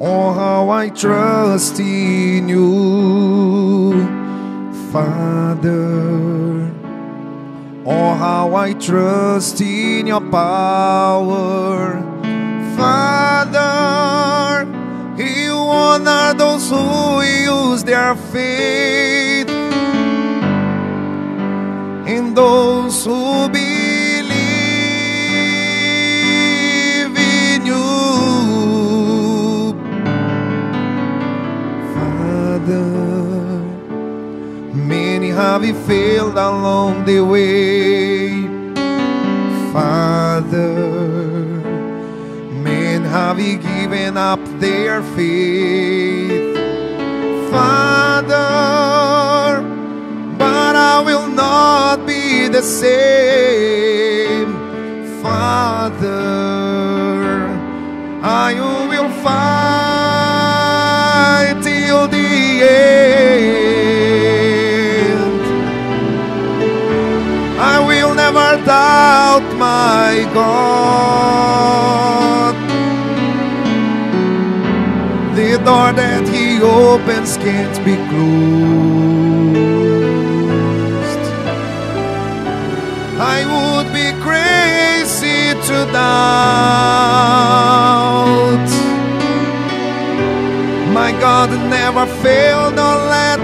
Oh, how I trust in you, Father. Oh, how I trust in your power, Father. You honor those who use their faith in those who believe Many have you failed along the way, Father. Men have you given up their faith, Father. But I will not be the same, Father. I will fight my God. The door that He opens can't be closed. I would be crazy to doubt. My God never failed nor let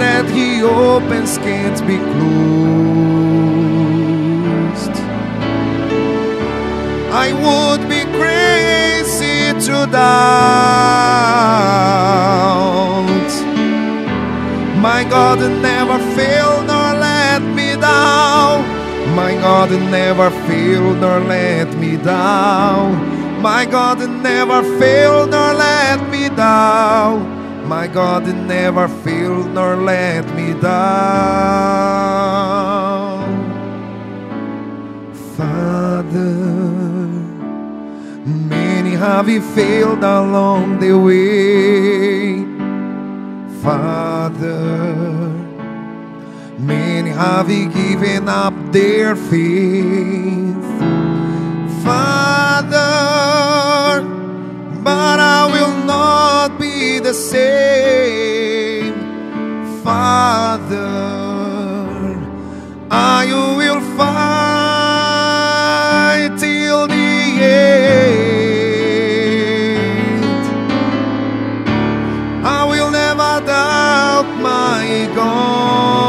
that He opens can't be closed. I would be crazy to doubt. My God never failed nor let me down. My God never failed nor let me down. My God never failed nor let me down. My God never failed nor let me down. Father, many have failed along the way. Father, many have given up their faith. Father, but I will not be the same. Father, I will fight till the end. I will never doubt my God.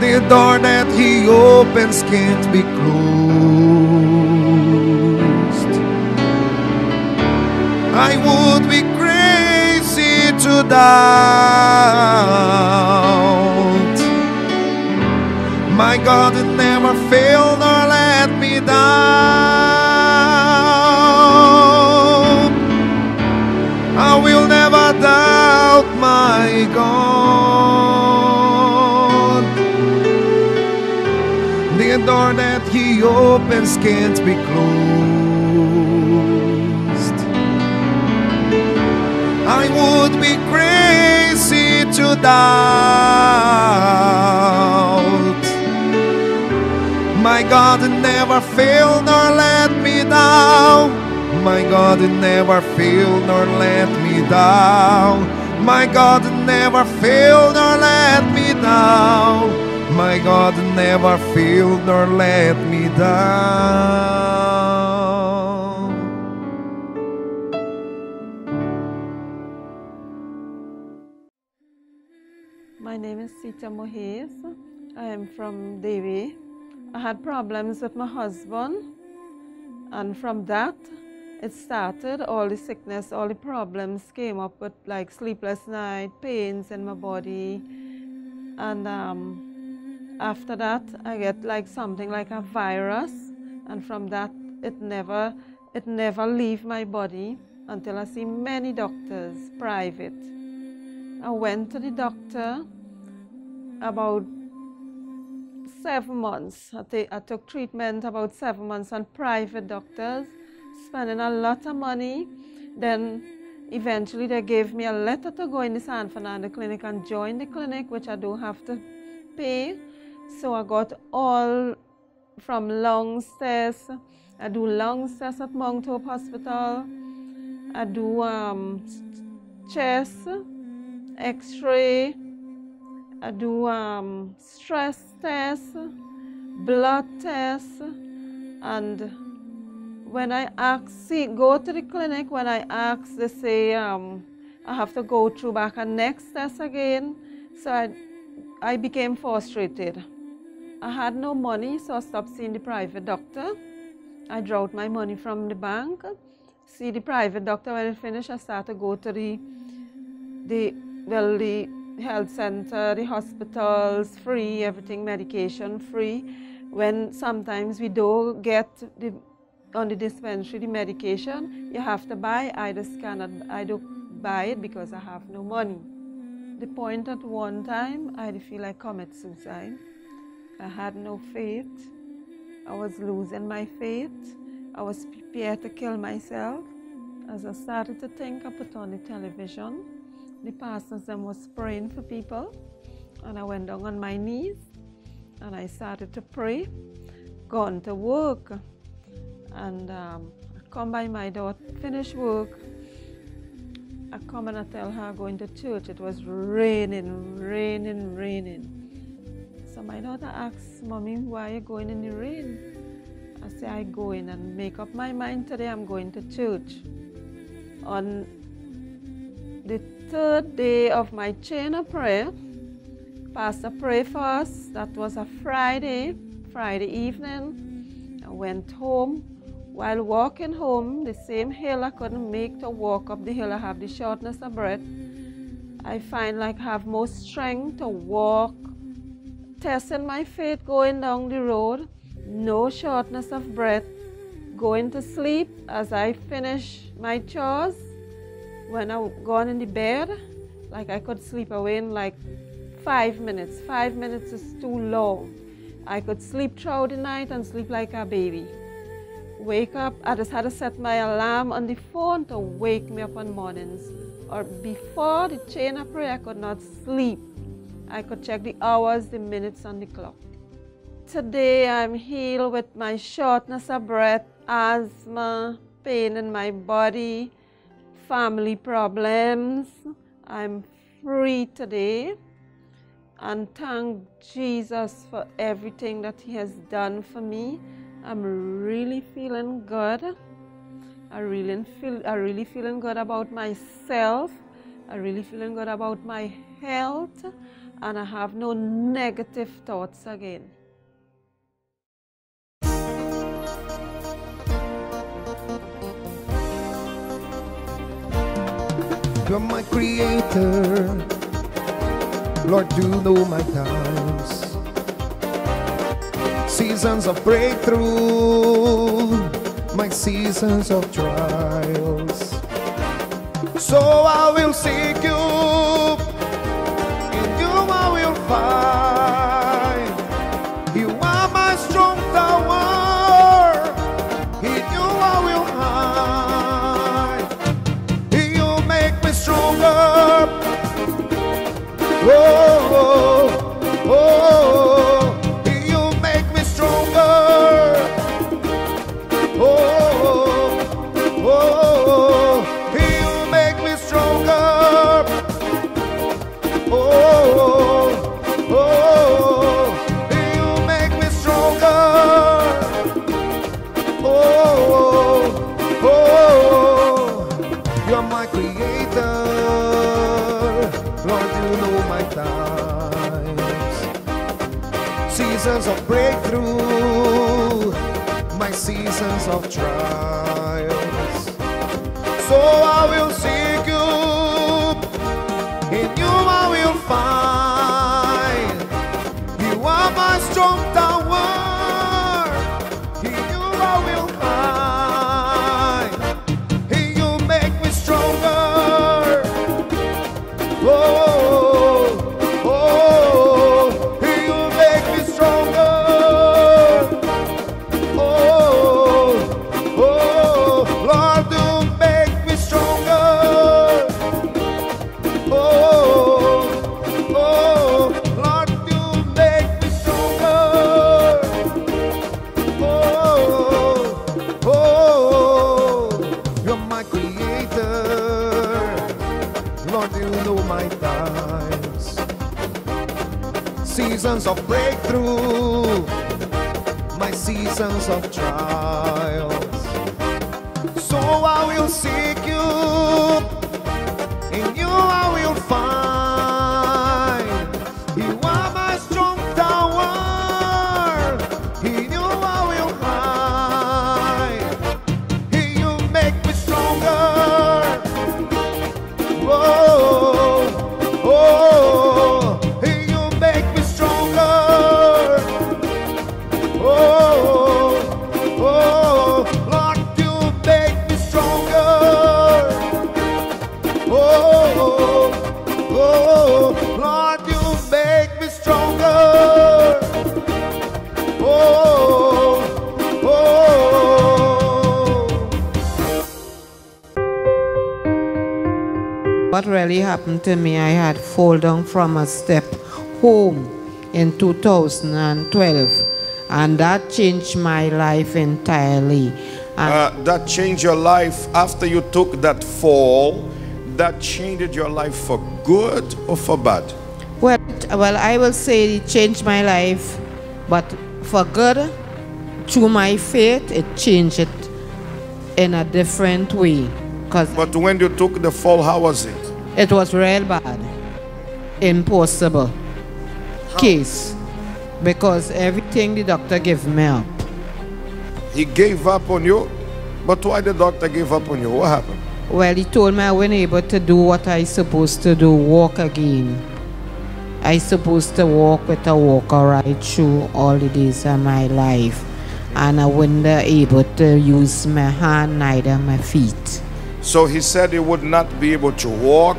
The door that He opens can't be closed. Doubt. My God never failed nor let me down. I will never doubt my God. The door that He opens can't be closed. Would be crazy to doubt. My God never failed nor let me down. My God never failed nor let me down. My God never failed nor let me down. My God never failed nor let me down. Name is Sita Mohes. I am from Devi. I had problems with my husband, and from that, it started. All the sickness, all the problems came up with like sleepless night, pains in my body, and um, after that, I get like something like a virus, and from that, it never, it never leave my body until I see many doctors, private. I went to the doctor about seven months. I, took treatment about seven months on private doctors, spending a lot of money. Then eventually they gave me a letter to go in the San Fernando clinic and join the clinic, which I don't have to pay. So I got all from lungs tests. I do lungs tests at Mount Hope Hospital. I do um, chest, x-ray. I do um, stress tests, blood tests, and when I ask, see, go to the clinic, when I ask, they say um, I have to go through back a next test again. So I, I became frustrated. I had no money, so I stopped seeing the private doctor. I drew out my money from the bank, see the private doctor. When I finished, I started to go to the, the well, the health center, the hospitals, free, everything, medication free. When sometimes we don't get the on the dispensary the medication, you have to buy. I just cannot, I don't buy it because I have no money. The point at one time, I feel like commit suicide. I had no faith. I was losing my faith. I was prepared to kill myself. As I started to think, I put on the television. The pastors them was praying for people, and I went down on my knees, and I started to pray. Gone to work, and um, come by my daughter, finish work. I come and I tell her going to church. It was raining, raining, raining. So my daughter asks, Mommy, why are you going in the rain? I say, I go in and make up my mind today I'm going to church. On third day of my chain of prayer, Pastor prayed for us. That was a Friday, Friday evening. I went home while walking home, the same hill I couldn't make to walk up the hill, I have the shortness of breath. I find like I have more strength to walk, testing my faith going down the road, no shortness of breath, going to sleep as I finish my chores. When I gone in the bed, like I could sleep away in like five minutes. Five minutes is too long. I could sleep throughout the night and sleep like a baby wake up, I just had to set my alarm on the phone to wake me up on mornings. Or before the chain of prayer, I could not sleep. I could check the hours, the minutes on the clock. Today I'm healed with my shortness of breath, asthma, pain in my body, family problems. I'm free today. And thank Jesus for everything that He has done for me. I'm really feeling good. I really feel I really feeling good about myself. I really feeling good about my health and I have no negative thoughts again. You're my creator. Lord, you know my times seasons of breakthrough, my seasons of trials. So I will seek you, seasons of breakthrough, my seasons of trials. So I will seek you, of breakthrough, my seasons of trials. So I will seek you, in you I will find. You What really happened to me, I had fallen from a step home in 2012, and that changed my life entirely. And Uh, that changed your life after you took that fall. That changed your life for good or for bad? well, well, I will say it changed my life, but for good, through my faith, it changed it in a different way. Because But when you took the fall, how was it? It was real bad, impossible case, because everything the doctor gave me up. He gave up on you. But why the doctor gave up on you? What happened? Well, he told me I wasn't able to do what I supposed to do, walk again. I supposed to walk with a walker right through all the days of my life. And I wasn't able to use my hand, neither my feet. So he said you would not be able to walk.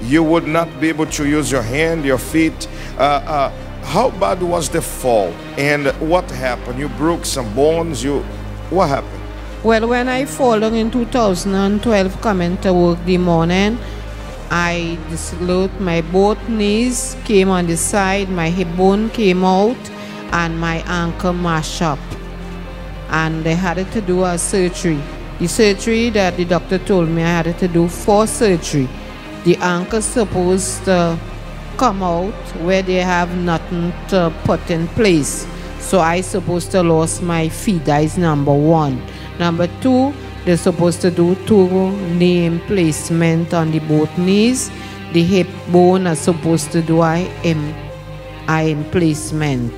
You would not be able to use your hand, your feet. Uh, uh, how bad was the fall? And what happened? You broke some bones. You, what happened? Well, when I fall down in 2012 coming to work the morning, I dislocated my both knees came on the side, my hip bone came out, and my ankle mashed up. And they had to do a surgery. The surgery that the doctor told me I had to do four surgery. The ankle supposed to come out where they have nothing to put in place. So I supposed to lose my feet. That is number one. Number two, they're supposed to do two name placement on the both knees. The hip bone are supposed to do a im- a placement.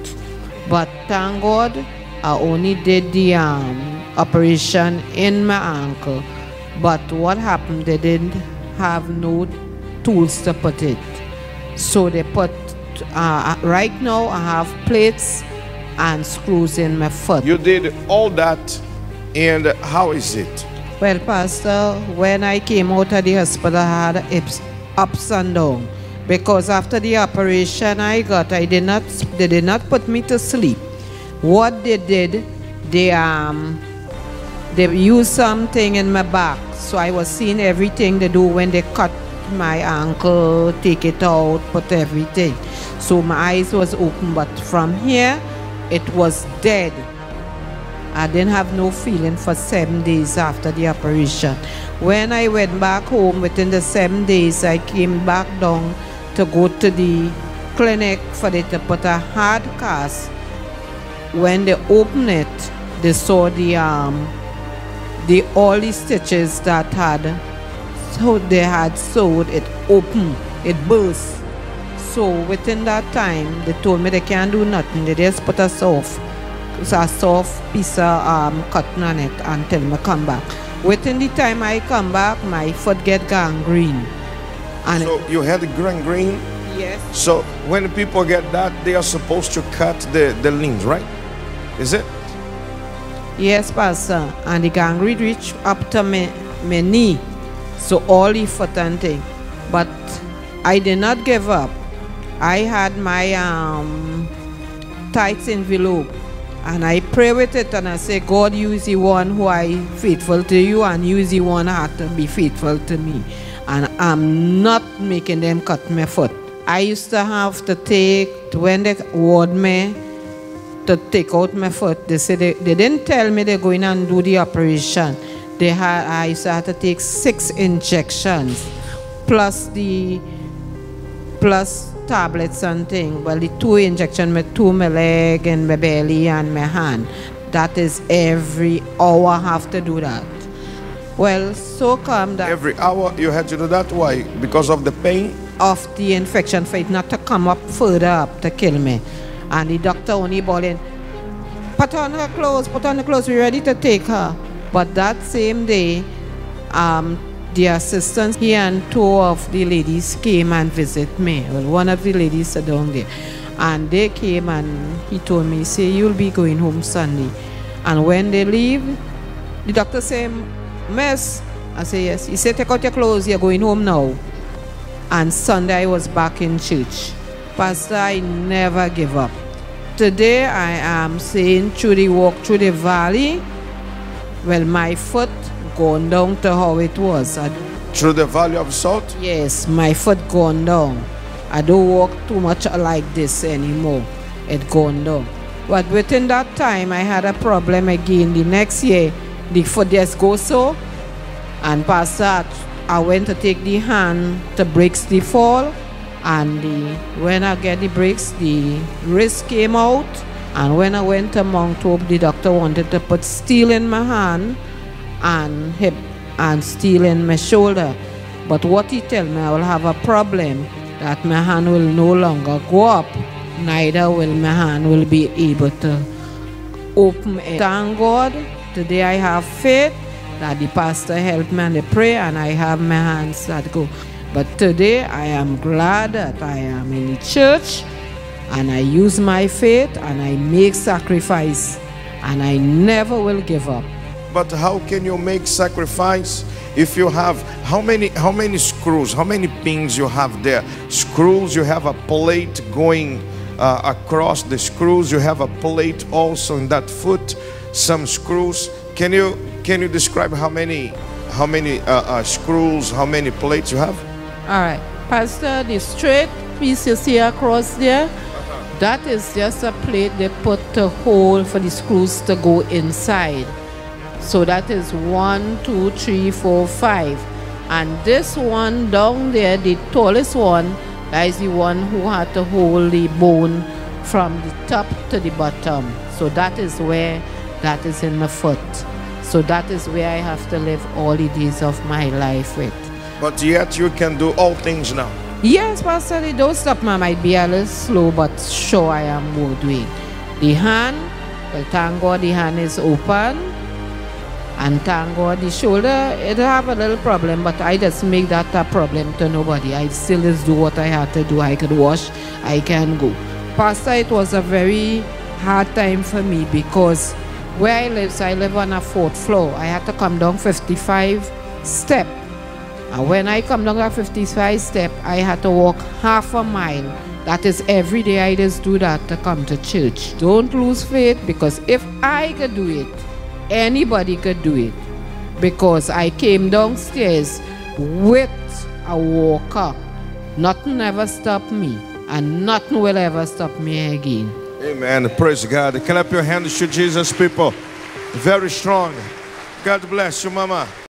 But thank God, I only did the um, operation in my ankle. But what happened, they didn't have no tools to put it. So they put, uh, right now I have plates and screws in my foot. You did all that, and how is it? Well, Pastor, when I came out of the hospital, I had ups, and downs. Because after the operation I got, I did not, they did not put me to sleep. What they did, they um, they used something in my back, so I was seeing everything they do when they cut my ankle, take it out, put everything. So my eyes was open, but from here, it was dead. I didn't have no feeling for seven days after the operation. When I went back home within the seven days, I came back down to go to the clinic for them to put a hard cast. When they opened it, they saw the um the all the stitches that had so they had sewed it open, it burst. So within that time, they told me they can't do nothing. They just put a soft, a soft piece of um, cotton on it until me come back. Within the time I come back, my foot get gangrene. And So you had gangrene. yes, So when people get that, they are supposed to cut the, the limbs, right? Is it? Yes, Pastor. And the gangrene reach up to me, my knee. So all the thing. But I did not give up. I had my um, tithes envelope and I pray with it and I say, God, use the one who I faithful to you and use the one had to be faithful to me. and I'm not making them cut my foot. I used to have to take, when they ward me, to take out my foot. They said they, they didn't tell me they're going and do the operation. They had I used to have to take six injections plus the plus tablets and thing. Well the two injection me two my leg and my belly and my hand. That is every hour I have to do that. Well, so come that Every hour you had to do that. Why? Because of the pain? of the infection for it not to come up further up to kill me. And the doctor only bawling, put on her clothes, put on the clothes, we're ready to take her. But that same day, um, the assistants he and two of the ladies came and visit me. Well, one of the ladies sat down there. And they came and he told me, say, you'll be going home Sunday. And when they leave, the doctor said, Miss, I say, yes. He said, take out your clothes, you're going home now and Sunday I was back in church. Pastor, I never give up. Today I am saying through the walk through the valley, well, my foot gone down to how it was. I, Through the valley of salt? yes, my foot gone down. I don't walk too much like this anymore. It gone down. But within that time, I had a problem again. The next year, the foot just go so, and Pastor, I went to take the hand to breaks the fall, and the, when I get the breaks, the wrist came out. And when I went to Mount Hope, the doctor wanted to put steel in my hand and hip and steel in my shoulder. But what he tell me, I will have a problem that my hand will no longer go up, neither will my hand will be able to open it. Thank God, today I have faith that the pastor helped me and the prayer, and I have my hands that go. But today I am glad that I am in the church and I use my faith and I make sacrifice and I never will give up. But how can you make sacrifice if you have how many how many screws, how many pins you have there? Screws, you have a plate going uh, across the screws. You have a plate also in that foot. Some screws. Can you can you describe how many how many uh, uh, screws, how many plates you have? All right, Pastor, the straight piece you see across there, that is just a plate they put a hole for the screws to go inside. So that is one, two, three, four, five. And this one down there, the tallest one, that is the one who had to hold the bone from the top to the bottom. So that is where that is in the foot. So that is where I have to live all the days of my life with. But yet you can do all things now. Yes, Pastor, don't stop. I might be a little slow, but sure I am more doing. The hand, well, thank God the hand is open. And thank God the shoulder, it have a little problem, but I just make that a problem to nobody. I still just do what I had to do. I could wash, I can go. Pastor, it was a very hard time for me because where I live, so I live on a fourth floor. I had to come down 55 step. And when I come down that 55 step, I had to walk half a mile. That is every day I just do that to come to church. Don't lose faith because if I could do it, anybody could do it. Because I came downstairs with a walker. Nothing ever stopped me. And nothing will ever stop me again. Amen. Praise God. Clap your hands to Jesus, people. Very strong. God bless you, Mama.